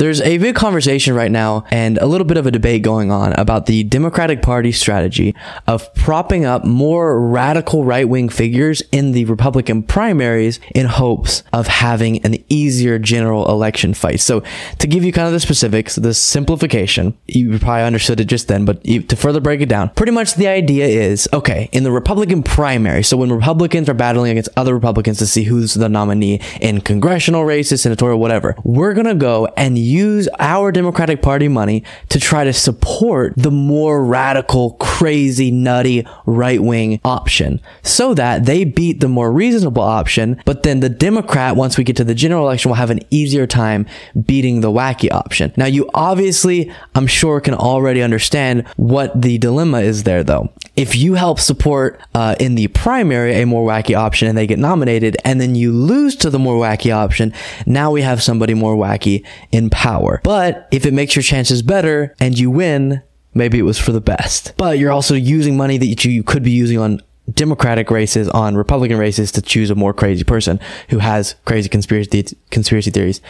There's a big conversation right now and a little bit of a debate going on about the Democratic Party strategy of propping up more radical right wing figures in the Republican primaries in hopes of having an easier general election fight. So, to give you kind of the specifics, the simplification, you probably understood it just then, but to further break it down, pretty much the idea is okay, in the Republican primary, so when Republicans are battling against other Republicans to see who's the nominee in congressional races, senatorial, whatever, we're going to go and use our Democratic Party money to try to support the more radical, crazy, nutty right wing option so that they beat the more reasonable option. But then the Democrat, once we get to the general election, will have an easier time beating the wacky option. Now, you obviously, I'm sure, can already understand what the dilemma is there, though. If you help support uh, in the primary a more wacky option and they get nominated, and then you lose to the more wacky option, now we have somebody more wacky in power. But if it makes your chances better and you win, maybe it was for the best. But you're also using money that you could be using on Democratic races on Republican races to choose a more crazy person who has crazy conspiracy conspiracy theories,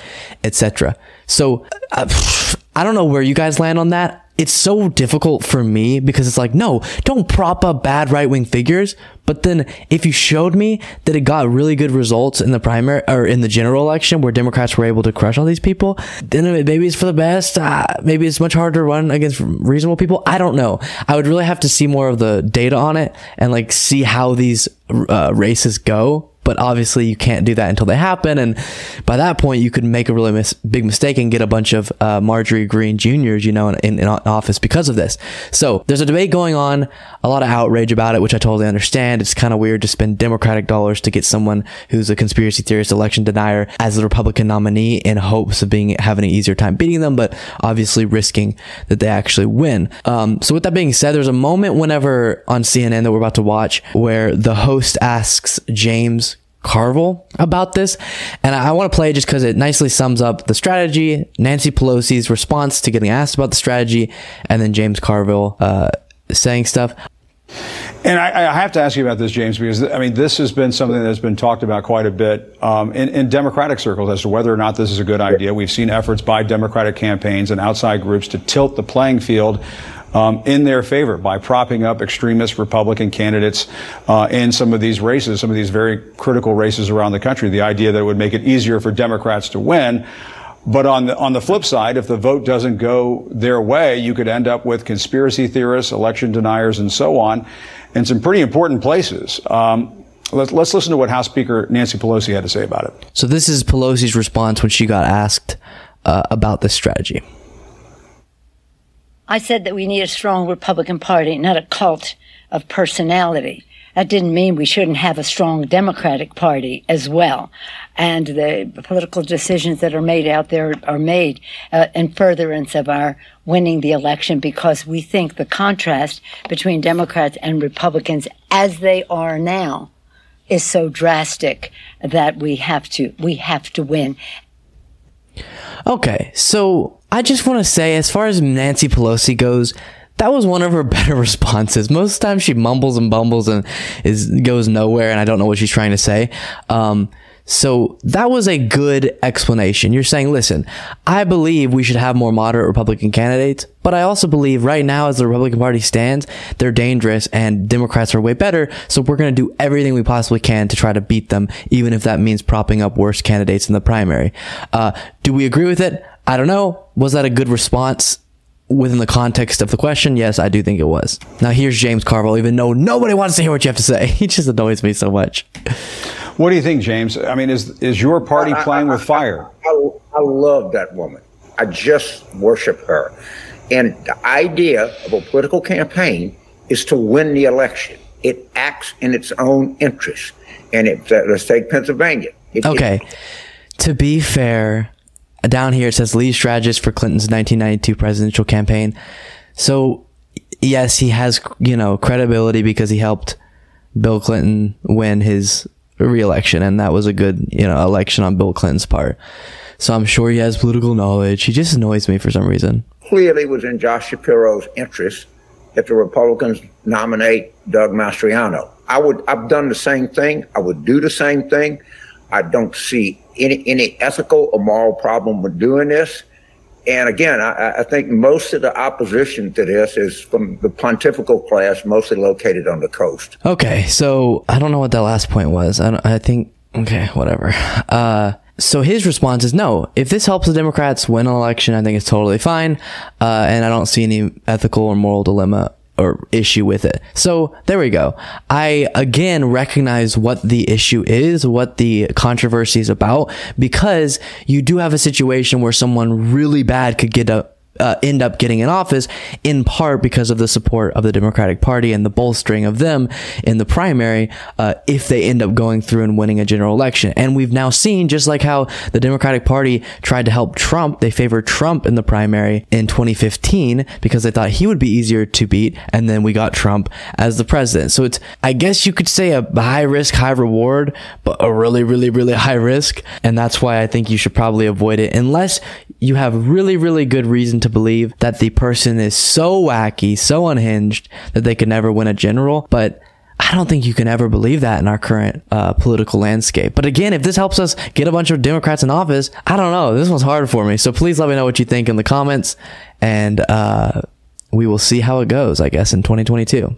etc. So uh, I don't know where you guys land on that it's so difficult for me because it's like, no, don't prop up bad right wing figures. But then if you showed me that it got really good results in the primary or in the general election where Democrats were able to crush all these people, then maybe it's for the best. Uh, maybe it's much harder to run against reasonable people. I don't know. I would really have to see more of the data on it and like see how these uh, races go but obviously you can't do that until they happen. And by that point, you could make a really mis- big mistake and get a bunch of uh, Marjorie Greene Juniors, you know, in, in, in, office because of this. So there's a debate going on, a lot of outrage about it, which I totally understand. It's kind of weird to spend Democratic dollars to get someone who's a conspiracy theorist, election denier as the Republican nominee in hopes of being having an easier time beating them, but obviously risking that they actually win. Um, so with that being said, there's a moment whenever on CNN that we're about to watch where the host asks James Carville about this. And I want to play just because it nicely sums up the strategy, Nancy Pelosi's response to getting asked about the strategy, and then James Carville uh, saying stuff. And I, I, have to ask you about this, James, because I mean, this has been something that's been talked about quite a bit um, in, in, Democratic circles as to whether or not this is a good idea. We've seen efforts by Democratic campaigns and outside groups to tilt the playing field um, in their favor by propping up extremist Republican candidates uh, in some of these races, some of these very critical races around the country. The idea that it would make it easier for Democrats to win. But on the, on the flip side, if the vote doesn't go their way, you could end up with conspiracy theorists, election deniers, and so on, in some pretty important places. Um, let's, let's listen to what House Speaker Nancy Pelosi had to say about it. So this is Pelosi's response when she got asked uh, about this strategy. I said that we need a strong Republican Party, not a cult of personality. That didn't mean we shouldn't have a strong Democratic Party as well. And the political decisions that are made out there are made uh, in furtherance of our winning the election because we think the contrast between Democrats and Republicans as they are now is so drastic that we have to we have to win. Okay, so I just want to say, as far as Nancy Pelosi goes, that was one of her better responses. Most of the time, she mumbles and bumbles and is goes nowhere, and I don't know what she's trying to say. Um, so that was a good explanation. You're saying, listen, I believe we should have more moderate Republican candidates, but I also believe right now, as the Republican Party stands, they're dangerous and Democrats are way better. So we're going to do everything we possibly can to try to beat them, even if that means propping up worse candidates in the primary. Uh, do we agree with it? I don't know. Was that a good response within the context of the question? Yes, I do think it was. Now here's James Carville, even though nobody wants to hear what you have to say. He just annoys me so much. What do you think, James? I mean, is is your party playing I, I, with fire? I, I love that woman. I just worship her. And the idea of a political campaign is to win the election. It acts in its own interest. And it, uh, let's take Pennsylvania. It, okay. It, to be fair, down here it says lead strategist for Clinton's 1992 presidential campaign. So yes, he has you know credibility because he helped Bill Clinton win his reelection, and that was a good you know election on Bill Clinton's part. So I'm sure he has political knowledge. He just annoys me for some reason. Clearly, was in Josh Shapiro's interest if the Republicans nominate Doug Mastriano. I would. I've done the same thing. I would do the same thing. I don't see any any ethical or moral problem with doing this. And again, I, I, think most of the opposition to this is from the pontifical class, mostly located on the coast. Okay, so I don't know what that last point was. I, I think, okay, whatever. Uh, so his response is no. If this helps the Democrats win an election, I think it's totally fine. Uh, and I don't see any ethical or moral dilemma or issue with it. So there we go. I again recognize what the issue is, what the controversy is about, because you do have a situation where someone really bad could get a uh, end up getting in office in part because of the support of the Democratic Party and the bolstering of them in the primary uh, if they end up going through and winning a general election. And we've now seen, just like how the Democratic Party tried to help Trump, they favored Trump in the primary in 2015 because they thought he would be easier to beat. And then we got Trump as the president. So it's, I guess you could say a high risk, high reward, but a really, really, really high risk. And that's why I think you should probably avoid it unless you have really, really good reason to believe that the person is so wacky, so unhinged that they could never win a general. But I don't think you can ever believe that in our current uh, political landscape. But again, if this helps us get a bunch of Democrats in office, I don't know. This one's hard for me. So please let me know what you think in the comments, and uh, we will see how it goes, I guess, in 2022.